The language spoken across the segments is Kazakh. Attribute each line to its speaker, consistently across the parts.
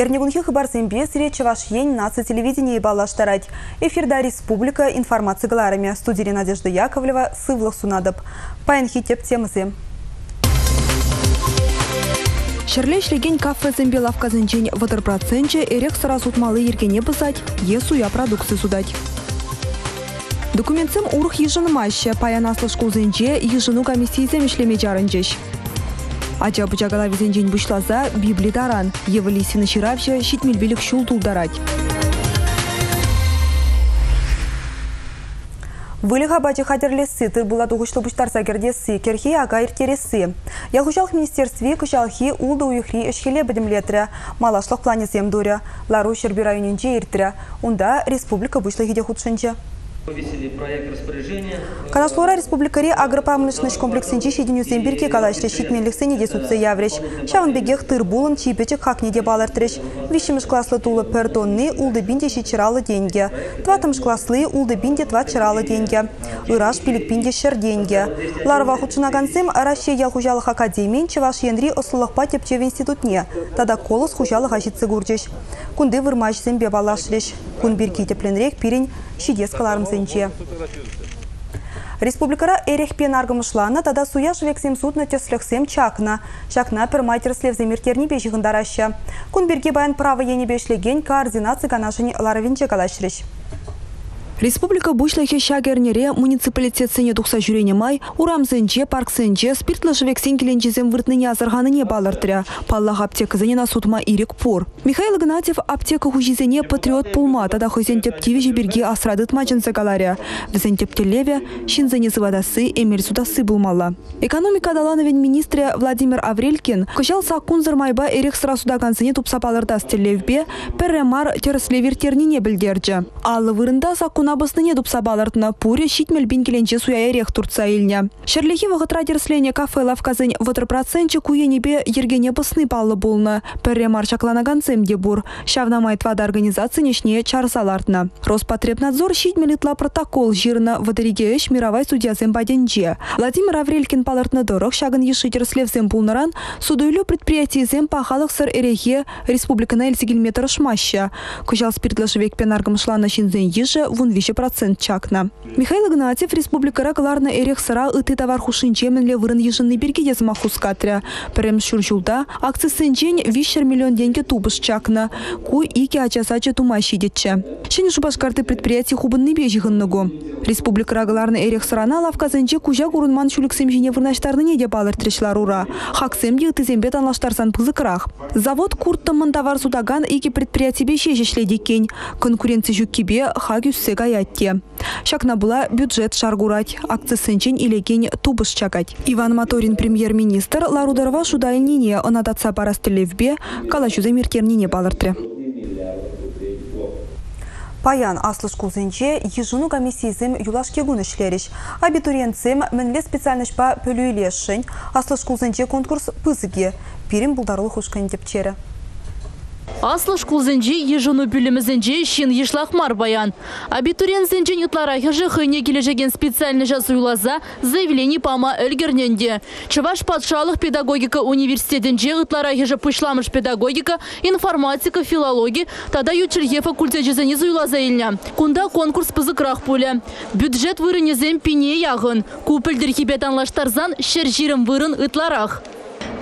Speaker 1: Эрнегунхи хабарсембе сире чаваш ень наци телевидение балаштарать. Эфирда республика информация галарами. Студия Надежда Яковлева, Сывлах Сунадып. Паян хитеп темасы.
Speaker 2: Шерлеш леген кафе зембе лавказынчен ватыр процентче эрех сара сутмалы ергене бысать, е суя продукции судать. Документсем урх ежынмаще паян аслы шкулзенче ежыну комиссийзем ишлеме жарынчеш. Ача бычагала везенчен бушлаза Библия даран, евелисины ширавча щитмельбелік шул тулдарать.
Speaker 1: Вылыға бачы хатерлесі тыр була туғышлы бұштарса керхи ага иртересі. Ялхушалық министерстве күшалхи улды уйхри үшхеле бідімлетірі, малашлық планезем дұры, лару шербі районенче онда республика бұшлы хиде худшынчы. Канаслора республикари агропромышленность комплексинчи шеденю зембирке калашты шитменліксене де сутсы явреш. Шавын бегех тыр булын чипечек хакне де балыртырыш. Вишіміш класслы тулы пер тонны улды бинде шичыралы деньги. Тватымш класслы улды бинде два чыралы деньги. Ираш пилік бинде шыр деньги. Ларва худшынагансым Россия ялхужалық академиен чеваш енри ослылықпа тепче в институтне. Тада колос хужалық ажитсы гурджеш. Кунды вырмаш зембе балашреш. Кун бирки тепленрек пирин шидес каларымсенче. Республикара эрехпен аргымышланы тада суя жвексем судны теслексем чакна. Чакна пер майтерслев земиртерни бежігіндараща. Кун бирге баян право енебешлеген координация ганашыни ларавинче калашреш.
Speaker 2: Республика бушлахе шагернере муниципалитет сене тухса жүрене май, урамзенче, парксенче, спиртлы живексен келенчезем выртныне азырғаныне балыртыря. Паллах аптека зенена сутма ирек пор. Михаил Игнатьев аптека хужизене патриот пулма, тада хозен тептиве жиберге асрадыт мачынса галаря. Візен тептелеве, шинзене зывадасы, эмель судасы булмалла. Экономика далановен министре Владимир Аврелькин, кышал саккун майба эрек сыра судагансыне тупса палырда стелевбе, перремар терслевер тернине білдерджі. Аллы абысныне дупса балартына пуре щитмел бин келенче суя ерех турца илня. Шерлихи вағытра дерслене кафе лавказын ватыр процентче куенебе ергене бысны паллы болны. Перре маршакланаган де бур. Шавнамай твада организация нешне чарсалартна. Роспотребнадзор щитмел итла протокол жирна ватыриге эш мировой судьязем баденче. Владимир Аврелькин палартны дорог шагын ешитер слевзем пулнаран судойлю предприятиезем пахалық сыр эреге республикана эльсигилметр шмаща. Кужал спиртлашевек пенаргымшлана шинзен ежі вун вище процент чакна. Михаил Игнатьев республикара каларна эрех сара ыты товар хушинчеменле вырын ежынны бирге езма хускатря. Прем шуржулда акция сенчен вищер миллион деньги тубыш чакна. Ку ики ачасача тума шидетче. Шен шубашкарты предприятий хубынны бежихынныгу. Республика галарны эрех сарана лавказынче кужа гурунман шуликсем жине вырнаштарны неде балыр трешлар ура. Хаксем пызыкрах. Завод курттымын товар судаган ики предприятие беше жешледекен. Конкуренция жүккебе гаятте. Шакна была бюджет шаргурать, акцисенчен илеген тубыш чакать. Иван Моторин премьер-министр Ларударова шудайнине онататса парастелевбе калачуза миртернине балыртре.
Speaker 1: Паян аслыш кулзенче ежуну комиссийзем юлашке гун ишлериш. Абитуриентсем мінле специальныш па пөлюйлешшін. Аслыш кулзенче конкурс пызыге. Пирим бұлдарлы хушкан депчері.
Speaker 3: Аслы шкулзенжи ежуну бүлімізенжи шин ешлахмар баян. Абитуриентзенжи ютлара хежі хыне кележеген специальный жасуйлаза заявление пама өлгерненде. Чываш патшалық педагогика университетінже ютлара хежі пышламыш педагогика, информатика, филология, тада ючірге факультет жезені. Кунда конкурс пызыкрах пуле. Бюджет вырынезем пине яғын. Купілдір хибетанлаштарзан шер жирым вырын ытларах.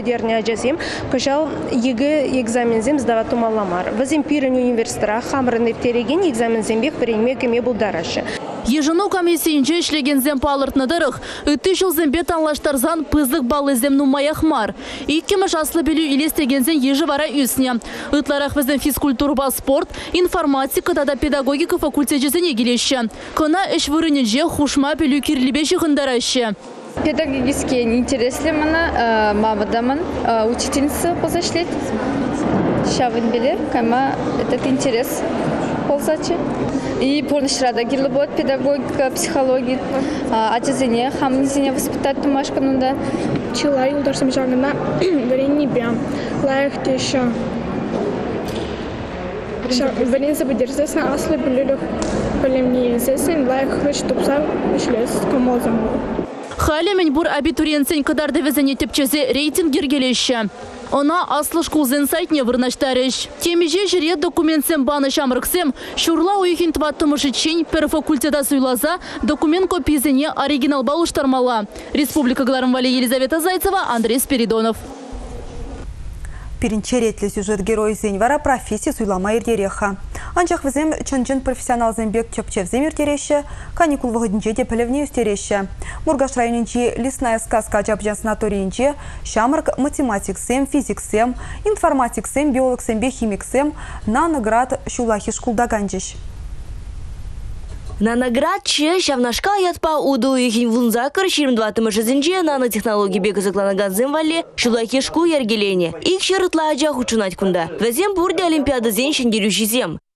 Speaker 4: бедерне ажазим кышал еге экзамензем сдавать умаламар. Вазим пирен университета хамрын тереген экзамензем бек перейме кеме булдарашы.
Speaker 3: Ежыну комиссийінче ішлеген зем палыртныдырық, үтті жыл зембе танлаштарзан пыздық балы зем нумаяхмар. Иккеміш аслы білу илестеген зен ежі вара үсіне. Үтларақ візен физкультура спорт, информатика тада педагогика факультетжізіне келеші. Кына іш вырынеже хушма білу кирлібе жығындарашы.
Speaker 5: Педагогически интересно мана, мама даман, учительница позашлет. Шавын беле, кайма этот интерес ползачы. И полнышрада гирлы будет педагогика, психология, атизине, хамнизине воспитать тумашканында.
Speaker 6: Чила юлдарсым жағына варени прям лайық еще. Варен забыдерзесен аслы бүлілік білімне езесен лайық хрыш тупса ішлес комозым.
Speaker 3: Халемень бур абитуриентсен кадарда везене тепчезе рейтинг гергелеші. Она аслы шкулзен сайтне вырнаштарыш. Темеже документсен баны шамрыксем, шурла уйхин тваттымышычен пер факультета суйлаза документ копизене оригинал балуштармала. Республика Гларамвали Елизавета Зайцева, Андрей Спиридонов.
Speaker 2: Пиринчеретлі сюжет герой зенвара профессия суйлама. Анчах візем чын-чын профессионал зенбек чөпчев земертереші, каникул вғыдынче де пілівне үстереші. Мургаш районинче лесная сказка жапжан санаториинче, шамырк математик сем, физик сем, информатик сем, биолог сем, химик сем, наноград шулахи шкулдаганчиш.
Speaker 7: Наноград че шавнашка ятпа уду ихин вунзакар 22 жизнже нанотехнологии бега закланаган земвале шулахи шку ергелене. Их шерытла ажа хучунать кунда. Везем бурде олимпиада зен шенгерющий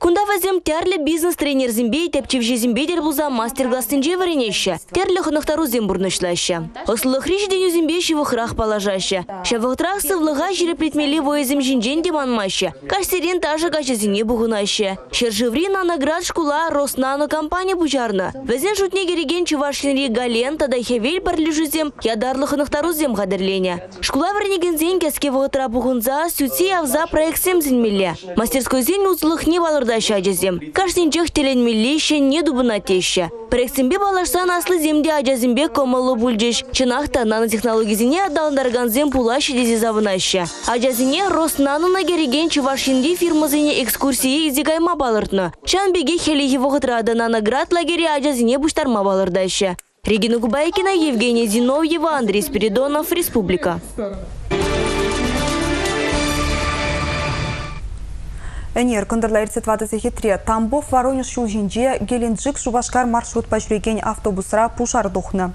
Speaker 7: зем. Кунда вазем тярле бизнес-тренер зимбей тепчевші зимбейдер бұлза мастер-класстын же варенеші. Тярле хынықтару зем бурнышлашы. Ослых риш деню зимбей шивықрақ палажашы. Шавықтрақ сывлыға жиреплетмелі воезім жинжен деманмашы. Кашсерен тажы кашызине бұғынашы. Шержеври наноград шкула Роснано компания бұжарны. Вазен шутне кереген чувашинри гален тада хевел барлюжызем ядарлы хынықтару зем қадірлене. Шкула варенеген зен кеске вғытра бұғынза сюци авза проектсем зінмелі. Мастерской зен ұзлық не балырда ажазем. Каждый жех теленмелище не дубына теща. Проектсембе балашсан аслы земде ажазембе комылы бульджеш. Чынақта нанотехнологизине адалындарган зем пулашы дезе завынаща. Ажазине Роснанына кереген чувашинди фирмазине экскурсии изигайма балыртны. Шанбеге хелихи вғытрада наноград лагере ажазине буштарма балырдаща. Регина Губайкина, Евгения Зиновьева, Андрей Спиридонов, Республика.
Speaker 2: Энер кындырла ирцетваты хитре. Тамбов Воронеж шулжинже Геленджик Шубашкар маршрут пажреген автобусра пушар духны.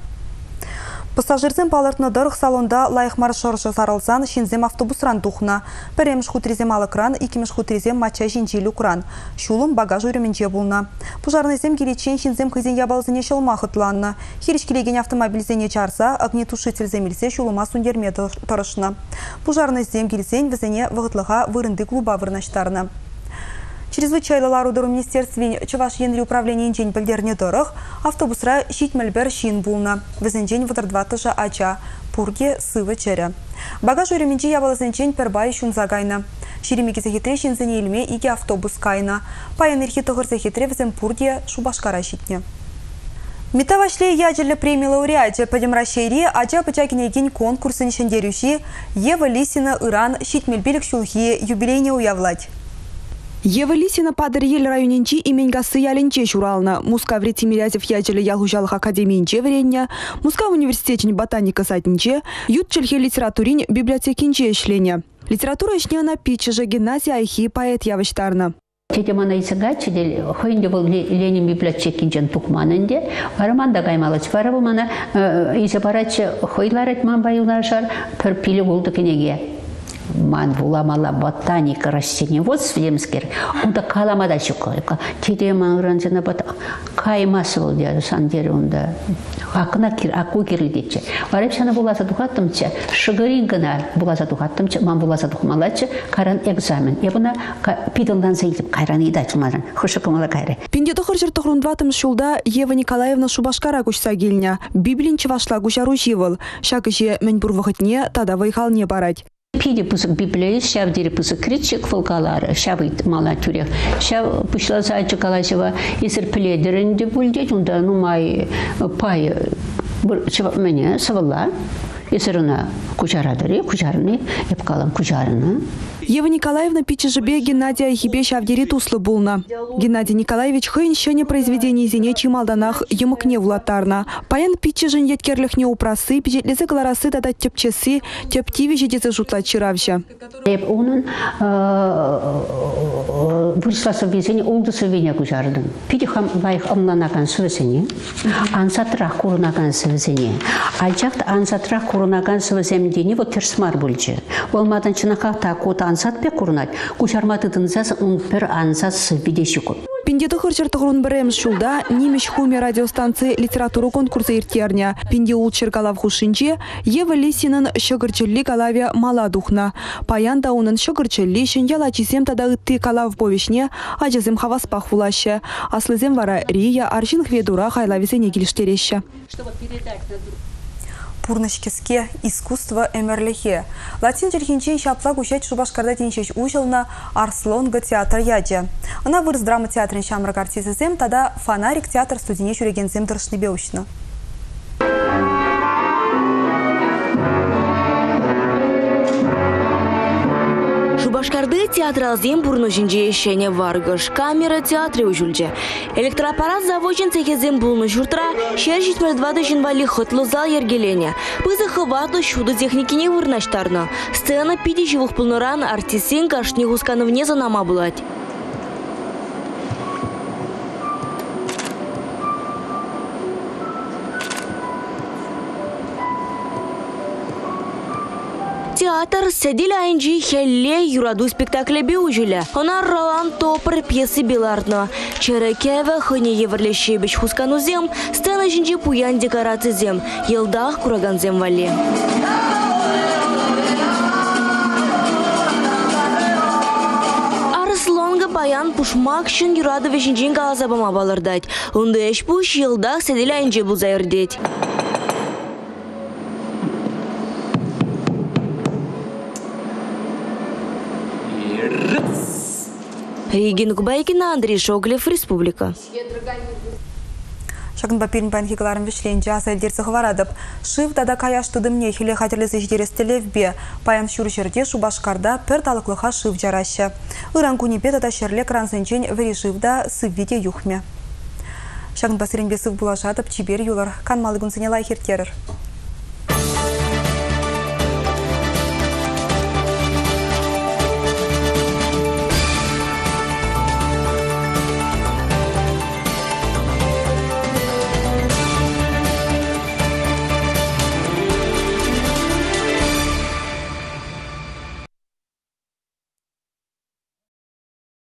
Speaker 2: Пассажирзен палыртны дырық салонда лайық маршрутшы сарылсан шинзем автобусран тухна. Пірем шхутризем алыкран, икимеш хутризем мача жинчилю кран. Шулым багаж үріменже булна. Пужарнызем келечен шинзем хызен ябалзыне шылма хытланна. Хиришкелеген автомобильзене чарса, огнетушитель земелсе шулыма сундерме тұрышны. Пужарнызем келсен візене вғытлыға вырынды клуба вырнаштарны. Чрезвычайлылар удару министерствен Чуваш енри управление день білдерне дұрық, автобусра шитмелбер шин булна. Візенжен вадырдватыша ача, пурге сывы чері. Багаж үременче ябалызенчен пербай шун загайна. Шеремеке захитре шинзене илме иге автобус кайна. Паян ирхи тұғыр захитре візен пурге шубашкара шитне. Метавашле ядерлі премия лауреате падемра шейре ача пачакинеген конкурсын шендерюші Ева Лисина Иран шитмелбелік шулхи юбилейне уявлать.
Speaker 8: Ева Лисина падыр ел районенчи именгасы яленче шурална. Мускаври Тимирязев ячелі ялгужалық академиинче вренне, Муска университетин ботаника сатинче, ют челхе литературин библиотекинче ишлене. Литература ишнена пичеже гимназия айхи поэт явыштарна.
Speaker 9: Тетемана исыга чидел хойнде был Ленин библиотекинчен тукманынде бараманда каймалыч бары бу мана исе барачы хойлар этман байылашар пір пилі болды кенеге ман буламала ботаника растениеводство демскер онда каламада чукайка теде маңран жана каймасы бол деді сан дері онда акына кир аку кири дече барып шана буласа тухаттымчы шыгырин гына буласа тухаттымчы ман буласа тухмалачы каран экзамен ебуна пидылдан сейтип кайран ида чумаран хушы кымала кайры
Speaker 8: Пинде тохыр жыр тохрундватым шулда Ева Николаевна Шубашкара кучса гильня. Библин чывашла гучару живыл. Шакыше мен бурвахытне тада вайхалне барать.
Speaker 9: Пиде пусык библейс, шав дири пусык критчик фолкалар, шав ит мала тюрех. Шав пушла зайчы калашева, есір піледерінде бүлдет, онда ну май пай мене савалла. Есіріна кучарадыры, кучарыны, еп калам кучарыны.
Speaker 2: Ева Николаевна пичежебе Геннадия Хибе шавдери туслы булна. Геннадий Николаевич хыйн шене произведений зене чималданах емыкне вулатарна. Паян пичежен еткерлихне упрасы, пижетлесе кларасы тада тепчеси, тептиви жедезе жутла чиравжа.
Speaker 9: Эп onun выросла везене олды сөвене күжардым. Пиди хам лайх амланаган сөвесене, ансатрах курунаган сөвесене. Альчакт ансатрах курунаган сөвесем дени вот терсмар бульче. Олмадан чынака такут ансат пе курунат. Кушарматыдын зас он пер ансат сөведеші көп.
Speaker 2: Пинде тұхыр чыртығырын бірем шулда немеш хуме радиостанции литературу конкурсы иртерня. Пинде ул чергалав хушинче Ева Лисинын шыгырчылли калаве мала духна. Паян да унын шыгырчылли шын яла чисем тада ытты калав повешне ажызым хаваспах вулаще. Аслызем вара Рия аршин хведура хайлавизене келіштереші.
Speaker 1: Пурнышкеске искусство эмерлехе. Латин жерхинчен шапла кушать шубашкарда теншеш ужылна Арслонга театр яджа. Она вырос драма театрын шамрак тада фонарик театр студине жүрегензем дыршны беушны.
Speaker 7: Шубашкарды театралзем бурну жинже шене варгыш. Камера театры ужулже. Электроаппарат заводчен цехезем булну журтра, шер житмер двады жинвали хотлу зал ергелене. Пызы хыватлы шуды техникине вырнаштарна. Сцена пиди живых пулныран артисин кашни гускановне занама булать. Театр сәдел айынжи хелле юраду спектакле беужілі. Она Ролан Топыр пьесы белардна. Черекеве хыне еврлеші біш хусканузем, сцена жінжі пуян декорации зем, елдах кураганзем. Арслонга баян пушмак шын юрады вешінжен қалазабама балырдать. Онды эш пуш елдах сәдел айынжи бұл зайырдеть. Регин Губайкина, Андрей Шоглев, Республика.
Speaker 1: Шагын бапирин пан хикларын вишлен жас әлдерсі хварадып. Шив тада каяш тудымне хиле хатерлесі ждерестелевбе. Паян шур жерде шубашкарда пір талықлыға шив жарашы. Иран кунипе тада шерле крансенчен вери шивда сыввиде юхме. Шагын басырен бесів булашатып чибер юлар канмалы күнсіне лайхертерір.